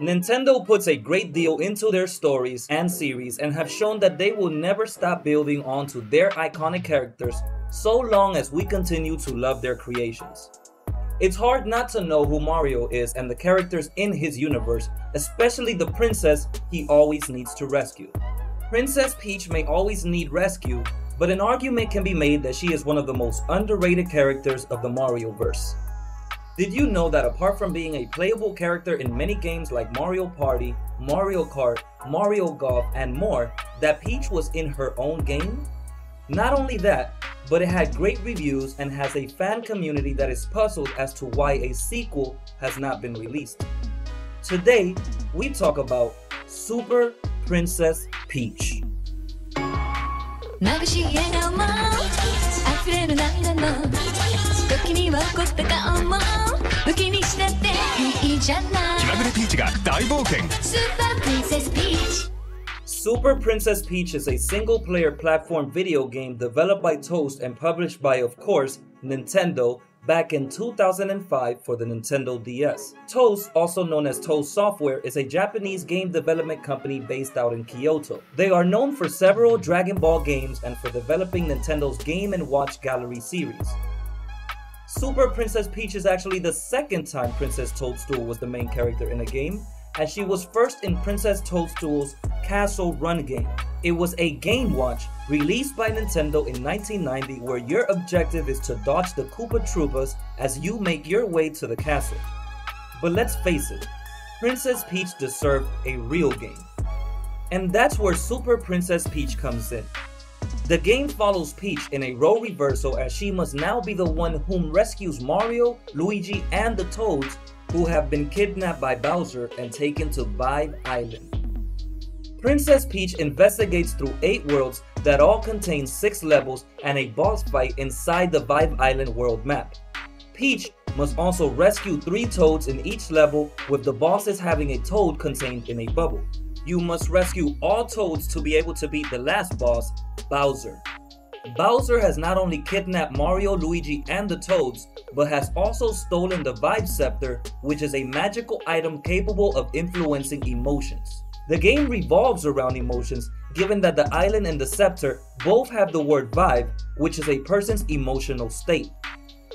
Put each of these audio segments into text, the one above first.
Nintendo puts a great deal into their stories and series and have shown that they will never stop building onto their iconic characters so long as we continue to love their creations. It's hard not to know who Mario is and the characters in his universe, especially the princess he always needs to rescue. Princess Peach may always need rescue, but an argument can be made that she is one of the most underrated characters of the Mario verse. Did you know that apart from being a playable character in many games like Mario Party, Mario Kart, Mario Golf, and more, that Peach was in her own game? Not only that, but it had great reviews and has a fan community that is puzzled as to why a sequel has not been released. Today, we talk about Super Princess Peach. ムキにしなっていいじゃない気まぐれピーチが大冒険スーパープリンセスピーチ Super Princess Peach is a single player platform video game developed by Tose and published by, of course, Nintendo back in 2005 for the Nintendo DS. Tose, also known as Tose Software, is a Japanese game development company based out in Kyoto. They are known for several Dragon Ball games and for developing Nintendo's Game & Watch Gallery series. Super Princess Peach is actually the second time Princess Toadstool was the main character in a game, as she was first in Princess Toadstool's Castle Run game. It was a game watch released by Nintendo in 1990 where your objective is to dodge the Koopa Troopas as you make your way to the castle. But let's face it, Princess Peach deserved a real game. And that's where Super Princess Peach comes in. The game follows Peach in a role reversal as she must now be the one whom rescues Mario, Luigi, and the Toads who have been kidnapped by Bowser and taken to Vibe Island. Princess Peach investigates through 8 worlds that all contain 6 levels and a boss fight inside the Vibe Island world map. Peach must also rescue 3 toads in each level with the bosses having a toad contained in a bubble. You must rescue all toads to be able to beat the last boss, Bowser. Bowser has not only kidnapped Mario, Luigi, and the Toads, but has also stolen the Vibe Scepter, which is a magical item capable of influencing emotions. The game revolves around emotions, given that the island and the scepter both have the word vibe, which is a person's emotional state.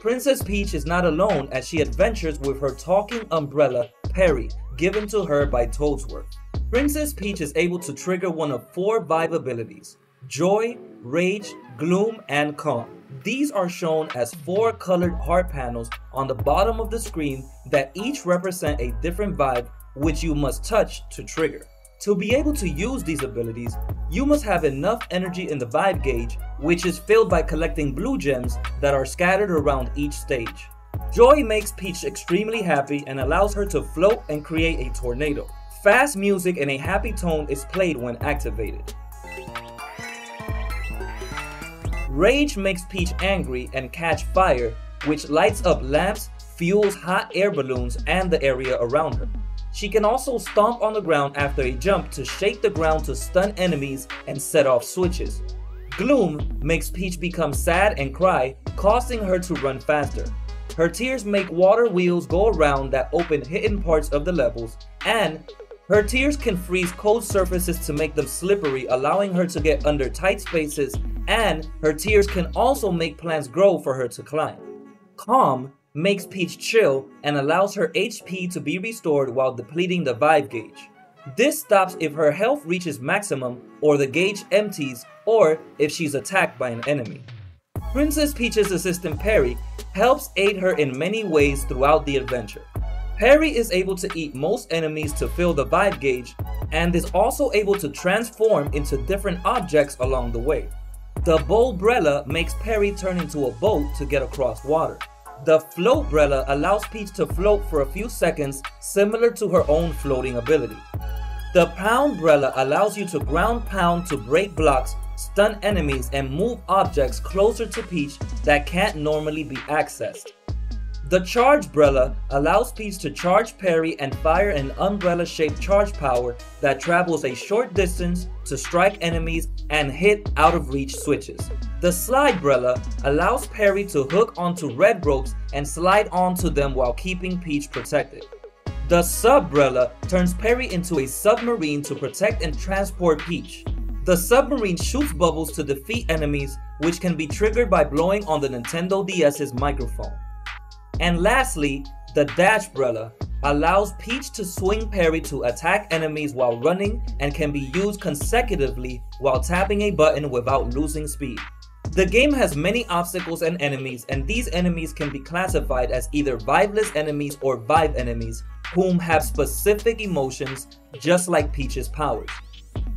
Princess Peach is not alone as she adventures with her talking umbrella, Perry, given to her by Toadsworth. Princess Peach is able to trigger one of four vibe abilities joy, rage, gloom, and calm. These are shown as four colored heart panels on the bottom of the screen that each represent a different vibe which you must touch to trigger. To be able to use these abilities, you must have enough energy in the vibe gauge, which is filled by collecting blue gems that are scattered around each stage. Joy makes Peach extremely happy and allows her to float and create a tornado. Fast music and a happy tone is played when activated. Rage makes Peach angry and catch fire, which lights up lamps, fuels hot air balloons, and the area around her. She can also stomp on the ground after a jump to shake the ground to stun enemies and set off switches. Gloom makes Peach become sad and cry, causing her to run faster. Her tears make water wheels go around that open hidden parts of the levels, and her tears can freeze cold surfaces to make them slippery, allowing her to get under tight spaces, and her tears can also make plants grow for her to climb. Calm makes Peach chill and allows her HP to be restored while depleting the Vibe gauge. This stops if her health reaches maximum or the gauge empties or if she's attacked by an enemy. Princess Peach's assistant Perry helps aid her in many ways throughout the adventure. Perry is able to eat most enemies to fill the vibe gauge and is also able to transform into different objects along the way. The Bowlbrella makes Perry turn into a boat to get across water. The Floatbrella allows Peach to float for a few seconds, similar to her own floating ability. The Poundbrella allows you to ground pound to break blocks, stun enemies, and move objects closer to Peach that can't normally be accessed. The Chargebrella allows Peach to charge Perry and fire an umbrella-shaped charge power that travels a short distance to strike enemies and hit out-of-reach switches. The Slidebrella allows Perry to hook onto red ropes and slide onto them while keeping Peach protected. The Subbrella turns Perry into a submarine to protect and transport Peach. The submarine shoots bubbles to defeat enemies, which can be triggered by blowing on the Nintendo DS's microphone. And lastly, the dash Dashbrella allows Peach to swing Perry to attack enemies while running and can be used consecutively while tapping a button without losing speed. The game has many obstacles and enemies, and these enemies can be classified as either vibeless enemies or vibe enemies, whom have specific emotions just like Peach's powers.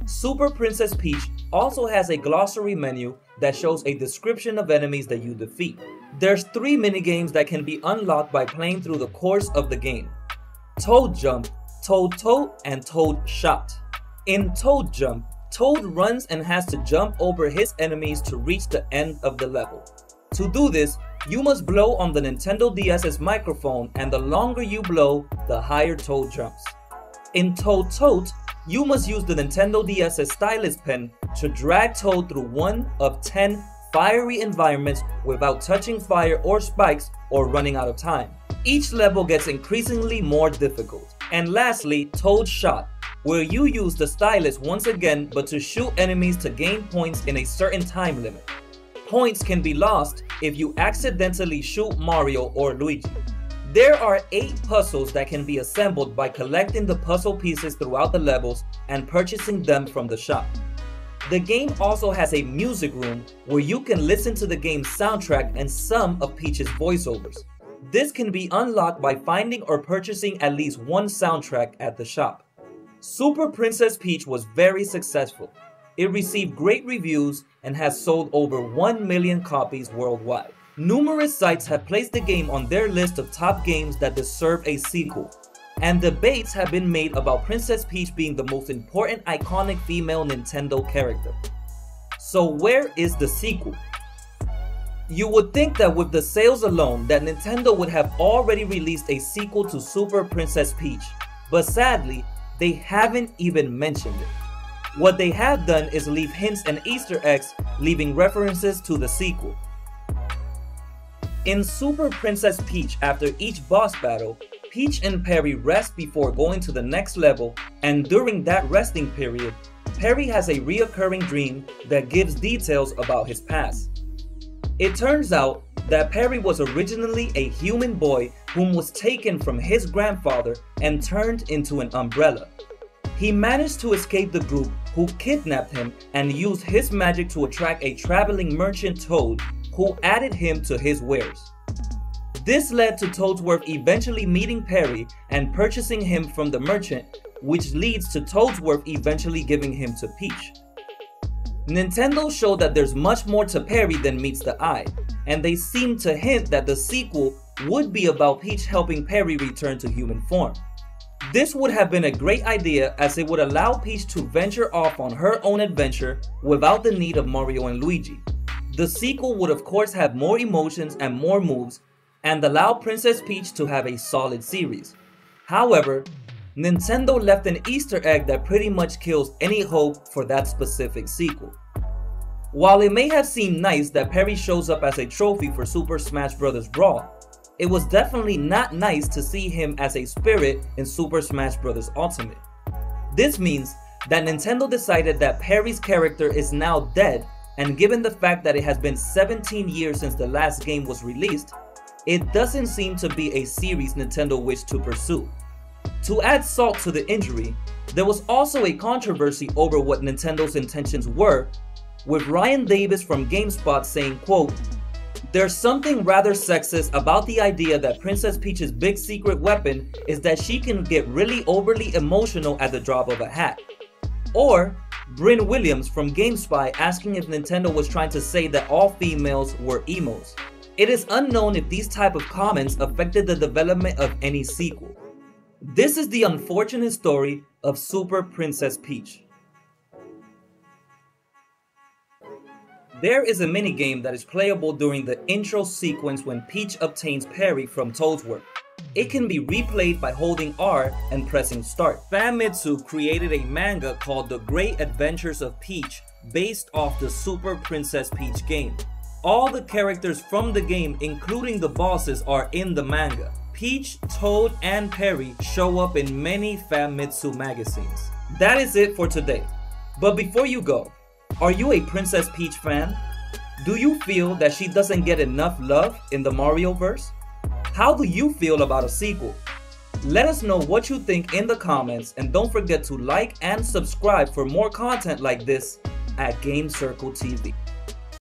Super Princess Peach also has a glossary menu that shows a description of enemies that you defeat. There's three minigames that can be unlocked by playing through the course of the game. Toad Jump, Toad Tote, and Toad Shot. In Toad Jump, Toad runs and has to jump over his enemies to reach the end of the level. To do this, you must blow on the Nintendo DS's microphone and the longer you blow, the higher Toad jumps. In Toad Tote, you must use the Nintendo DS's stylus pen to drag Toad through one of 10 fiery environments without touching fire or spikes or running out of time. Each level gets increasingly more difficult. And lastly, Toad Shot, where you use the stylus once again but to shoot enemies to gain points in a certain time limit. Points can be lost if you accidentally shoot Mario or Luigi. There are 8 puzzles that can be assembled by collecting the puzzle pieces throughout the levels and purchasing them from the shop. The game also has a music room where you can listen to the game's soundtrack and some of Peach's voiceovers. This can be unlocked by finding or purchasing at least one soundtrack at the shop. Super Princess Peach was very successful. It received great reviews and has sold over 1 million copies worldwide. Numerous sites have placed the game on their list of top games that deserve a sequel, and debates have been made about Princess Peach being the most important iconic female Nintendo character. So where is the sequel? You would think that with the sales alone that Nintendo would have already released a sequel to Super Princess Peach, but sadly, they haven't even mentioned it. What they have done is leave hints and easter eggs leaving references to the sequel. In Super Princess Peach after each boss battle, Peach and Perry rest before going to the next level and during that resting period, Perry has a reoccurring dream that gives details about his past. It turns out that Perry was originally a human boy whom was taken from his grandfather and turned into an umbrella. He managed to escape the group who kidnapped him and used his magic to attract a traveling merchant Toad who added him to his wares. This led to Toadsworth eventually meeting Perry and purchasing him from the merchant, which leads to Toadsworth eventually giving him to Peach. Nintendo showed that there's much more to Perry than meets the eye, and they seem to hint that the sequel would be about Peach helping Perry return to human form. This would have been a great idea as it would allow Peach to venture off on her own adventure without the need of Mario and Luigi. The sequel would of course have more emotions and more moves and allow Princess Peach to have a solid series. However, Nintendo left an easter egg that pretty much kills any hope for that specific sequel. While it may have seemed nice that Perry shows up as a trophy for Super Smash Bros. Brawl, it was definitely not nice to see him as a spirit in Super Smash Bros. Ultimate. This means that Nintendo decided that Perry's character is now dead and given the fact that it has been 17 years since the last game was released, it doesn't seem to be a series Nintendo wished to pursue. To add salt to the injury, there was also a controversy over what Nintendo's intentions were, with Ryan Davis from GameSpot saying, quote, There's something rather sexist about the idea that Princess Peach's big secret weapon is that she can get really overly emotional at the drop of a hat. Or, Bryn Williams from GameSpy asking if Nintendo was trying to say that all females were emos. It is unknown if these type of comments affected the development of any sequel. This is the unfortunate story of Super Princess Peach. There is a minigame that is playable during the intro sequence when Peach obtains Perry from Toadsworth. It can be replayed by holding R and pressing start. Famitsu created a manga called The Great Adventures of Peach based off the Super Princess Peach game. All the characters from the game, including the bosses, are in the manga. Peach, Toad, and Perry show up in many Famitsu magazines. That is it for today. But before you go, are you a Princess Peach fan? Do you feel that she doesn't get enough love in the Mario verse? How do you feel about a sequel? Let us know what you think in the comments and don't forget to like and subscribe for more content like this at Game Circle TV.